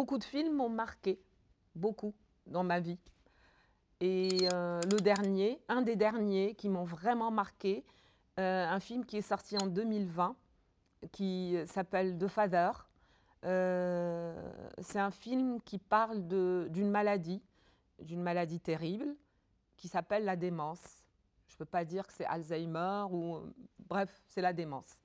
beaucoup de films m'ont marqué, beaucoup, dans ma vie. Et euh, le dernier, un des derniers qui m'ont vraiment marqué, euh, un film qui est sorti en 2020, qui s'appelle The Father. Euh, c'est un film qui parle d'une maladie, d'une maladie terrible, qui s'appelle la démence. Je ne peux pas dire que c'est Alzheimer ou... Bref, c'est la démence.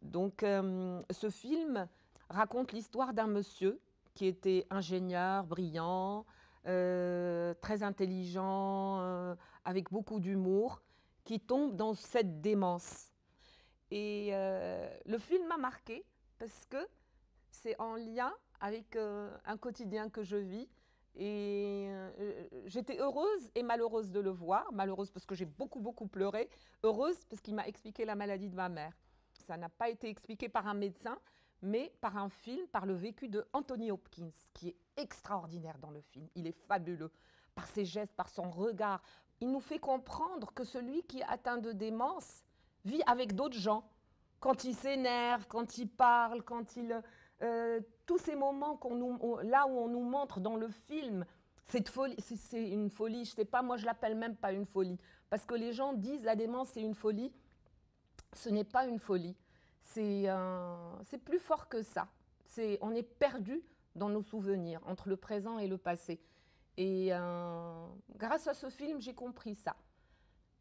Donc, ce film raconte l'histoire d'un monsieur qui était ingénieur, brillant, euh, très intelligent, euh, avec beaucoup d'humour, qui tombe dans cette démence. Et euh, le film m'a marqué parce que c'est en lien avec un quotidien que je vis. Et j'étais heureuse et malheureuse de le voir. Malheureuse parce que j'ai beaucoup, beaucoup pleuré. Heureuse parce qu'il m'a expliqué la maladie de ma mère. Ça n'a pas été expliqué par un médecin, mais par un film, par le vécu de Anthony Hopkins, qui est extraordinaire dans le film. Il est fabuleux par ses gestes, par son regard. Il nous fait comprendre que celui qui est atteint de démence vit avec d'autres gens. Quand il s'énerve, quand il parle, quand il... Euh, tous ces moments qu'on nous, là où on nous montre dans le film, c'est une folie, je sais pas, moi je l'appelle même pas une folie, parce que les gens disent la démence c'est une folie, ce n'est pas une folie, c'est plus fort que ça. on est perdu dans nos souvenirs, entre le présent et le passé. Et euh, grâce à ce film, j'ai compris ça.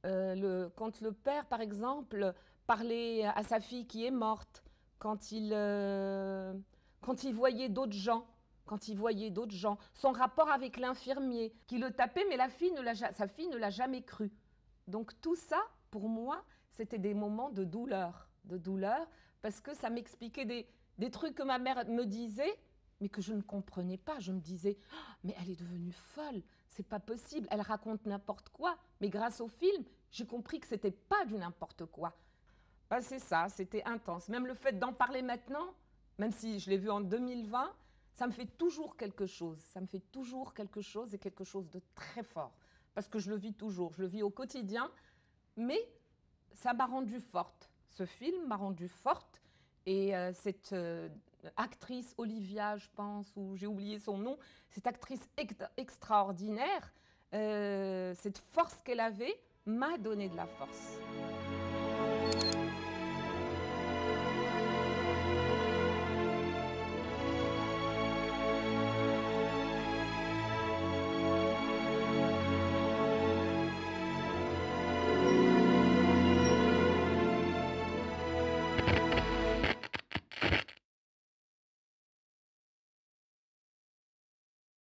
Euh, quand le père, par exemple, parlait à sa fille qui est morte, quand il, euh, quand il voyait d'autres gens, quand il voyait d'autres gens, son rapport avec l'infirmier qui le tapait, mais la fille sa fille ne l'a jamais cru. Donc tout ça, pour moi, c'était des moments de douleur de douleur, parce que ça m'expliquait des, trucs que ma mère me disait, mais que je ne comprenais pas. Je me disais, ah, mais elle est devenue folle, c'est pas possible, elle raconte n'importe quoi. Mais grâce au film, j'ai compris que c'était pas du n'importe quoi. Ben, c'est ça, c'était intense. Même le fait d'en parler maintenant, même si je l'ai vu en 2020, ça me fait toujours quelque chose. Ça me fait toujours quelque chose et quelque chose de très fort. Parce que je le vis toujours, je le vis au quotidien, mais ça m'a rendue forte ce film m'a rendue forte. Et euh, cette euh, actrice, Olivia, je pense, ou j'ai oublié son nom, cette actrice extraordinaire, euh, cette force qu'elle avait, m'a donné de la force.